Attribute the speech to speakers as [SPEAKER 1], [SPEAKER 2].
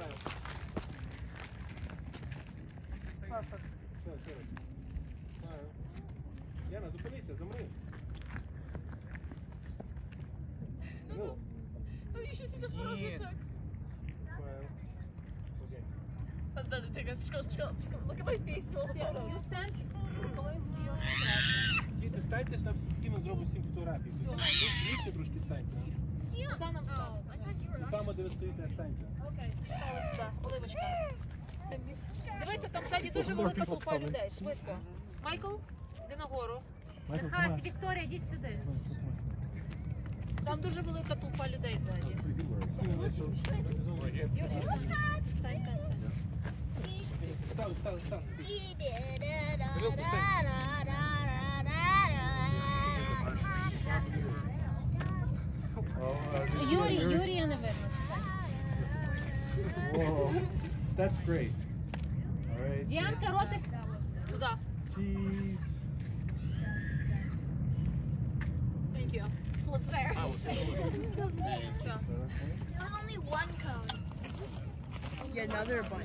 [SPEAKER 1] снимаю.
[SPEAKER 2] Паспорт. Що, ще раз. Знаю. Яна, зупинися, замри. Ну,
[SPEAKER 3] Тут еще
[SPEAKER 1] светофор
[SPEAKER 3] Нет. зацок.
[SPEAKER 2] Смайл. Окей.
[SPEAKER 3] Надо так, школ, школ, школ. Look at my face, roll down. You stand
[SPEAKER 2] Діти, станьте, щоб всі ми зробимо всім фотографії. Вище трошки де ви стоїте, станьте.
[SPEAKER 3] Окей, Дивися, там ззаді дуже велика толпа людей. Швидко. Майкл, йди нагору.
[SPEAKER 4] Хас, Вікторія, йдіть сюди.
[SPEAKER 3] Там дуже велика толпа людей ззаді.
[SPEAKER 2] Сіли на
[SPEAKER 3] цю. Юрчик, стань, стань,
[SPEAKER 2] Стали, стали, стали.
[SPEAKER 4] Юрій, Юрій.
[SPEAKER 2] Whoa. Oh, that's great. All right.
[SPEAKER 3] туда.
[SPEAKER 2] Cheese.
[SPEAKER 3] Thank you. Flip there.
[SPEAKER 1] I will take a look.
[SPEAKER 5] only one cone.
[SPEAKER 6] Yeah, now there are a bunch.